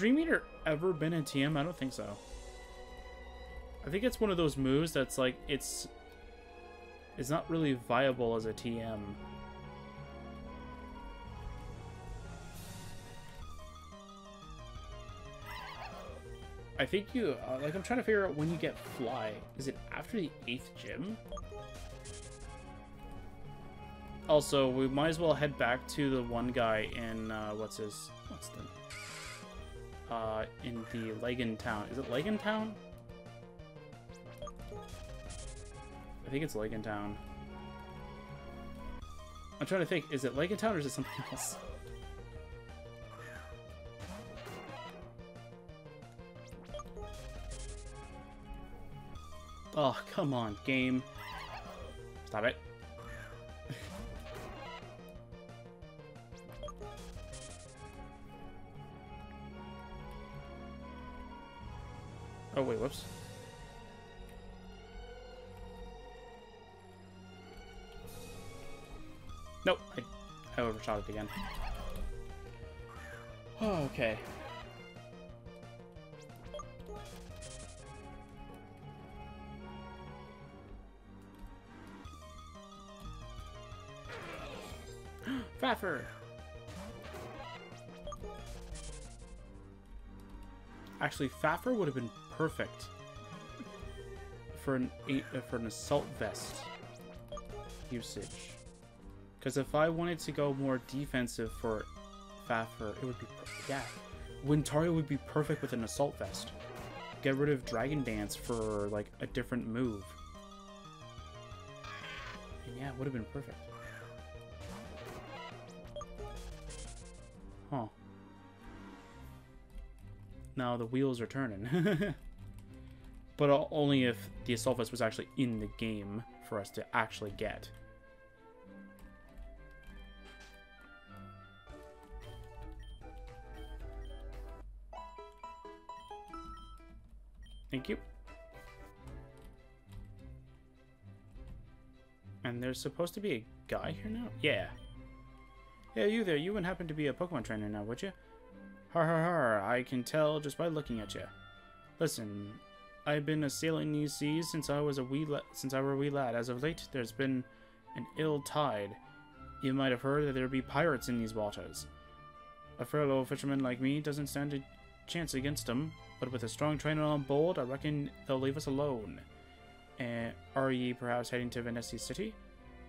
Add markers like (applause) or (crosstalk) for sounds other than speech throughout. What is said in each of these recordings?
Dream Eater ever been in TM? I don't think so. I think it's one of those moves that's like it's it's not really viable as a TM. I think you uh, like I'm trying to figure out when you get fly. Is it after the eighth gym? Also, we might as well head back to the one guy in uh, what's his what's the uh in the Legan town. Is it Legan town? I think it's Legan town. I'm trying to think, is it Legan town or is it something else? Oh, come on, game. Stop it. Oh, wait, whoops. Nope, I, I overshot it again. Oh, okay. (gasps) Faffer! Actually, Faffer would have been perfect for an eight, uh, for an assault vest usage. Because if I wanted to go more defensive for Faffer, it would be yeah. Wintario would be perfect with an assault vest. Get rid of Dragon Dance for like a different move. And yeah, it would have been perfect. Huh. Now the wheels are turning. (laughs) but only if the Assault was actually in the game for us to actually get. Thank you. And there's supposed to be a guy here now? Yeah. Yeah, you there. You wouldn't happen to be a Pokemon trainer now, would you? Har har har, I can tell just by looking at you. Listen, I've been a sailing these seas since I was a wee since I were a wee lad. As of late, there's been an ill tide. You might have heard that there be pirates in these waters. A fellow fisherman like me doesn't stand a chance against them, but with a strong trainer on board, I reckon they'll leave us alone. Uh, are ye perhaps heading to Vanessa City?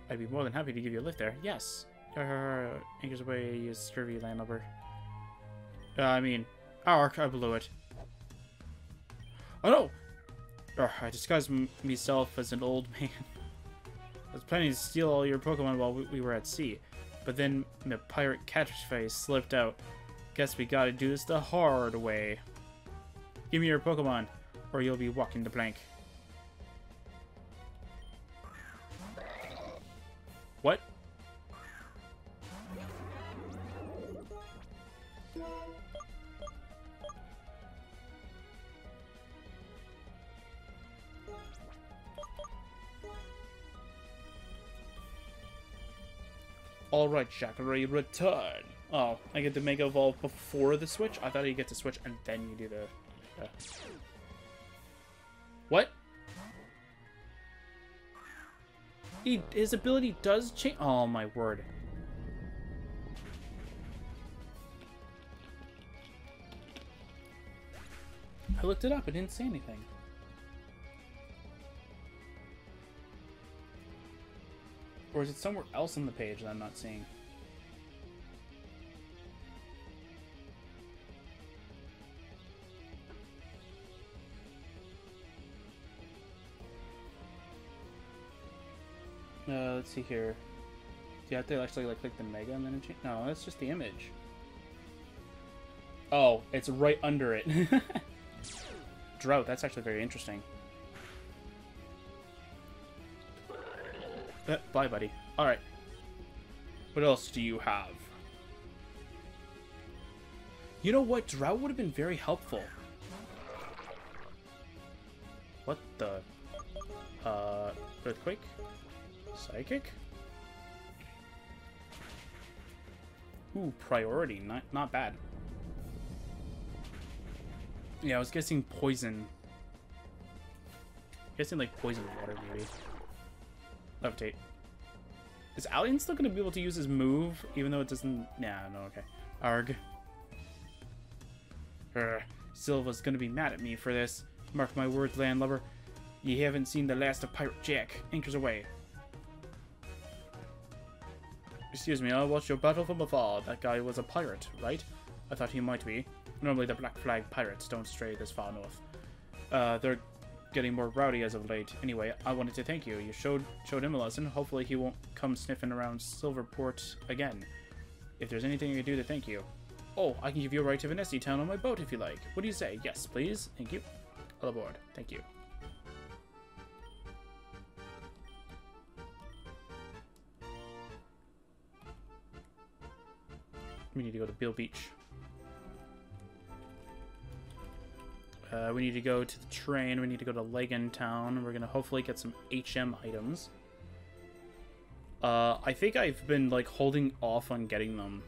I'd be more than happy to give you a lift there. Yes. Anchors away, you scurvy landlubber. Uh, I mean, arc, I blew it. Oh no! Oh, I disguised myself as an old (laughs) man. I was planning to steal all your Pokemon while we, we were at sea, but then my pirate catchphrase slipped out. Guess we gotta do this the hard way. Give me your Pokemon, or you'll be walking the plank. Alright, Jacare, return. Oh, I get to Mega Evolve before the switch? I thought you get to switch and then you do the... Uh... What? He, his ability does change... Oh, my word. I looked it up. It didn't say anything. Or is it somewhere else on the page that I'm not seeing? Uh, let's see here. Do you have to actually like click the mega and then change? No, that's just the image. Oh, it's right under it. (laughs) Drought, that's actually very interesting. Bye, buddy. Alright. What else do you have? You know what? Drought would have been very helpful. What the? Uh, Earthquake? Psychic? Ooh, priority. Not, not bad. Yeah, I was guessing poison. i Guessing like poison water, maybe. Levitate. Is Alien still going to be able to use his move, even though it doesn't... Nah, no, okay. Arg. Urgh. Silva's going to be mad at me for this. Mark my words, landlubber. You haven't seen the last of Pirate Jack. Anchors away. Excuse me, I watched your battle from afar. That guy was a pirate, right? I thought he might be. Normally the Black Flag pirates don't stray this far north. Uh, they're getting more rowdy as of late. Anyway, I wanted to thank you. You showed showed him a lesson. Hopefully he won't come sniffing around Silverport again. If there's anything I can do to thank you. Oh, I can give you a ride to Vanesti Town on my boat if you like. What do you say? Yes, please. Thank you. All aboard. Thank you. We need to go to Bill Beach. Uh, we need to go to the train. We need to go to Legan Town. We're gonna hopefully get some HM items. Uh, I think I've been like holding off on getting them.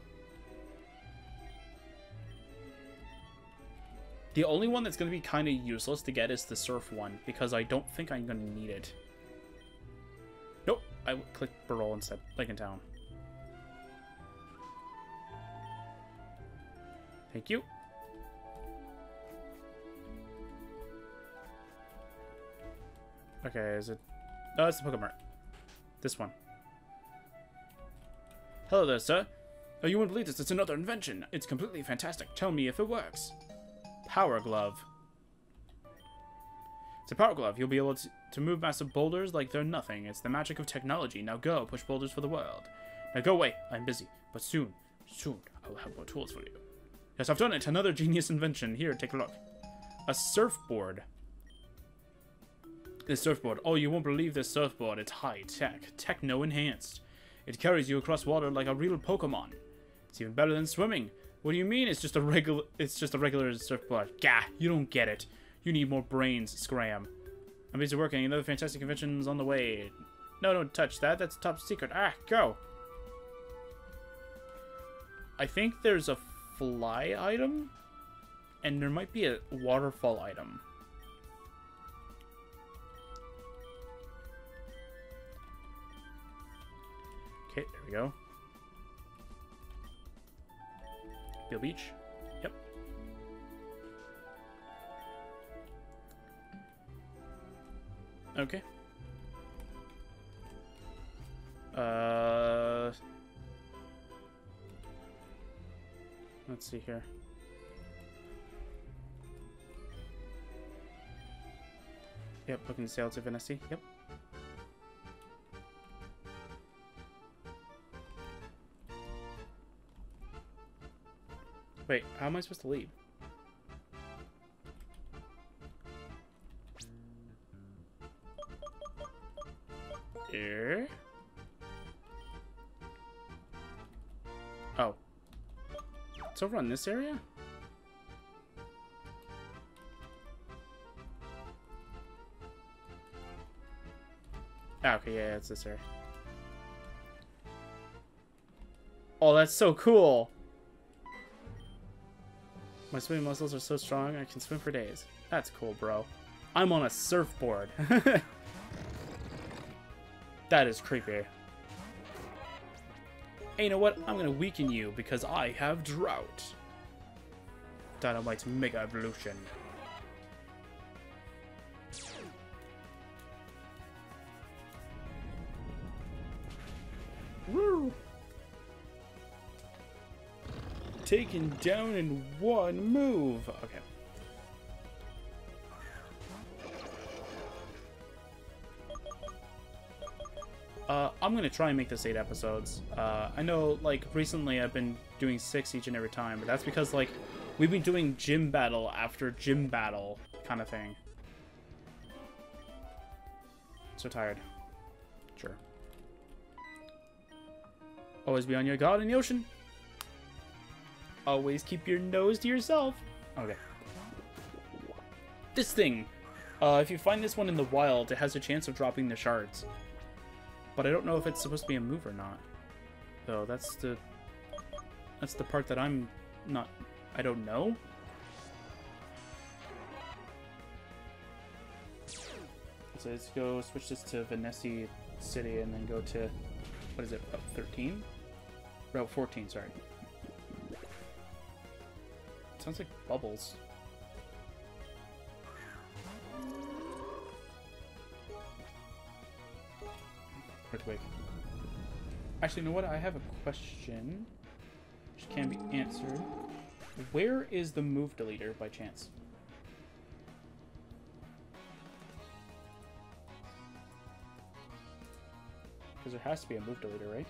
The only one that's gonna be kind of useless to get is the surf one because I don't think I'm gonna need it. Nope, I clicked Burole instead. Legan Town. Thank you. Okay, is it... Oh, it's the Pokemon. This one. Hello there, sir. Oh, you wouldn't believe this. It's another invention. It's completely fantastic. Tell me if it works. Power Glove. It's a Power Glove. You'll be able to, to move massive boulders like they're nothing. It's the magic of technology. Now go, push boulders for the world. Now go away. I'm busy. But soon, soon, I will have more tools for you. Yes, I've done it. Another genius invention. Here, take a look. A surfboard. This surfboard. Oh, you won't believe this surfboard. It's high tech. Techno enhanced. It carries you across water like a real Pokemon. It's even better than swimming. What do you mean it's just a regular it's just a regular surfboard? Gah, you don't get it. You need more brains, Scram. I'm busy working. Another fantastic invention's on the way. No, don't touch that. That's top secret. Ah, go. I think there's a fly item, and there might be a waterfall item. We go. Beale Beach. Yep. Okay. Uh... Let's see here. Yep, looking to sail to Venice. Yep. Wait, how am I supposed to leave? Here? Oh. It's over on this area? Ah, okay, yeah, it's this area. Oh, that's so cool! My swimming muscles are so strong, I can swim for days. That's cool, bro. I'm on a surfboard. (laughs) that is creepy. Hey, you know what? I'm gonna weaken you because I have drought. Dynamite's Mega Evolution. Taken down in one move. Okay. Uh, I'm gonna try and make this eight episodes. Uh, I know, like, recently I've been doing six each and every time, but that's because, like, we've been doing gym battle after gym battle kind of thing. So tired. Sure. Always be on your guard in the ocean. Always keep your nose to yourself. Okay. This thing. Uh, if you find this one in the wild, it has a chance of dropping the shards. But I don't know if it's supposed to be a move or not. Though, that's the... That's the part that I'm not... I don't know. So let's go switch this to Vanessi City and then go to... What is it? Route 13? Route 14, sorry. Sounds like bubbles. Earthquake. Actually, you know what? I have a question which can be answered. Where is the move deleter by chance? Because there has to be a move deleter, right?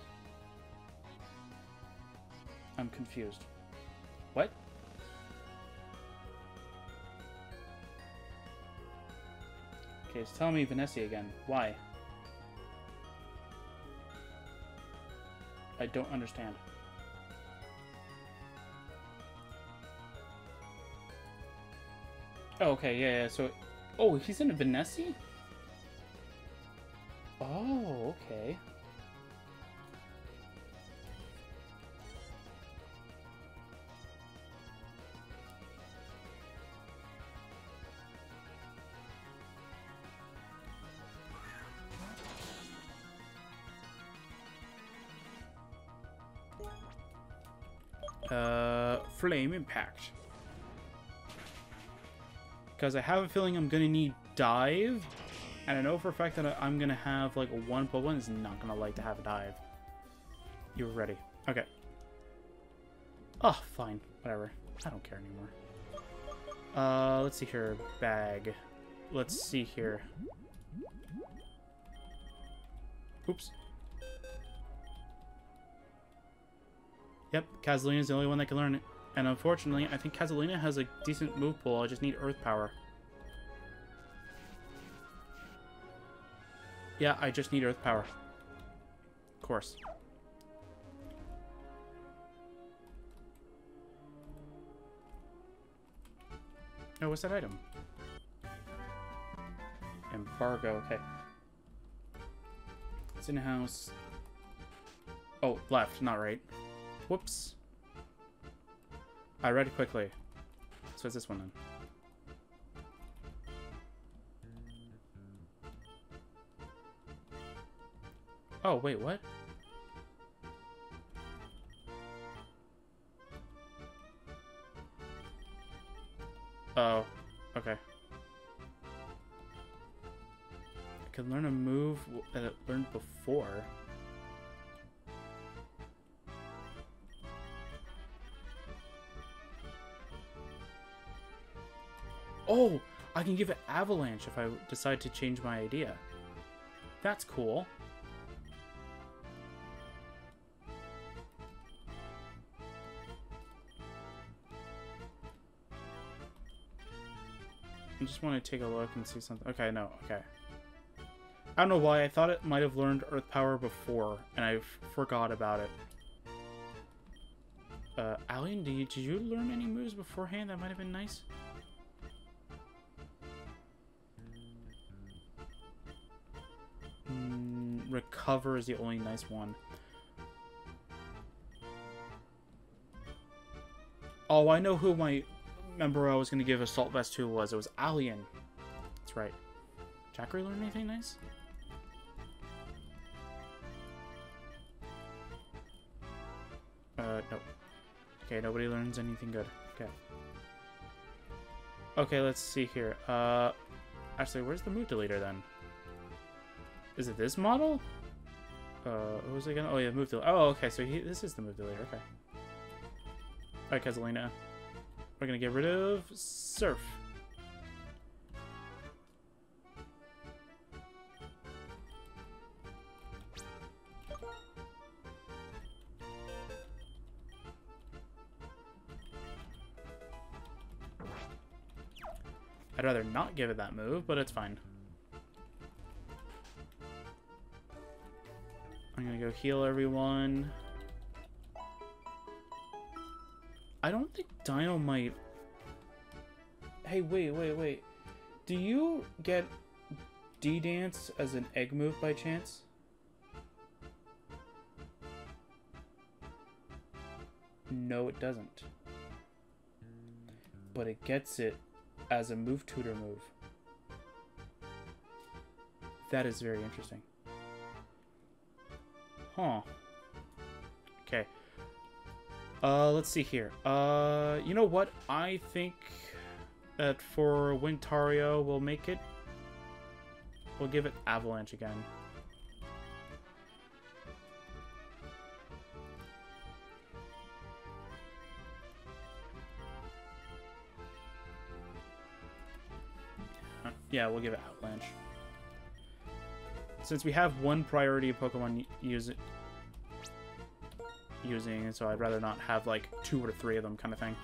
I'm confused. What? Telling me Vanessa again. Why? I don't understand. Oh, okay, yeah, yeah, so... Oh, he's in a Venessi? Oh, okay. Uh, Flame Impact. Because I have a feeling I'm going to need Dive. And I know for a fact that I'm going to have, like, one Pokemon is not going to like to have a Dive. You're ready. Okay. Oh, fine. Whatever. I don't care anymore. Uh, let's see here. Bag. Let's see here. Oops. Yep, is the only one that can learn it. And unfortunately, I think Casalina has a decent move pool. I just need Earth Power. Yeah, I just need Earth Power. Of course. Oh, what's that item? Embargo, okay. It's in house. Oh, left, not right. Whoops. I read it quickly. So it's this one then. Oh, wait, what? Oh, okay. I can learn a move that it learned before. Oh, I can give it Avalanche if I decide to change my idea. That's cool. I just want to take a look and see something. Okay, no, okay. I don't know why, I thought it might have learned Earth Power before, and I forgot about it. Uh, Alien, did you, did you learn any moves beforehand? That might have been nice. Recover is the only nice one. Oh, I know who my member I was going to give Assault Vest to was. It was Alien. That's right. Jackery learn anything nice? Uh, no. Okay, nobody learns anything good. Okay. Okay, let's see here. Uh, actually, where's the move deleter then? Is it this model? Uh, what was I gonna? Oh yeah, move delay. Oh, okay. So he, this is the move delay. Okay. All right, Casalina. We're gonna get rid of Surf. I'd rather not give it that move, but it's fine. I'm gonna go heal everyone. I don't think Dynamite... Hey, wait, wait, wait. Do you get D-Dance as an egg move by chance? No, it doesn't. But it gets it as a move tutor move. That is very interesting. Huh. Okay. Uh, let's see here. Uh, you know what? I think that for Wintario, we'll make it... We'll give it Avalanche again. Yeah, we'll give it Avalanche. Since we have one priority Pokemon use using, so I'd rather not have like two or three of them kind of thing.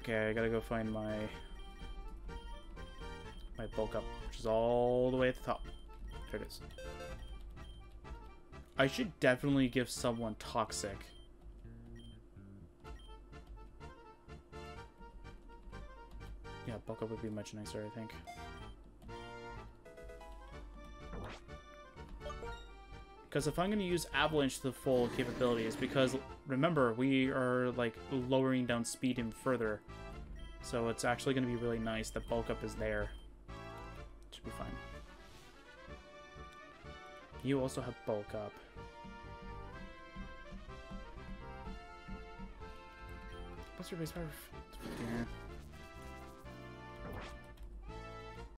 Okay, I gotta go find my my bulk up, which is all the way at the top. There it is. I should definitely give someone toxic. Yeah, bulk up would be much nicer, I think. Because if I'm going to use Avalanche to the full capabilities, because remember, we are like lowering down speed even further. So it's actually going to be really nice that bulk up is there. It Should be fine. You also have bulk up. What's your base power?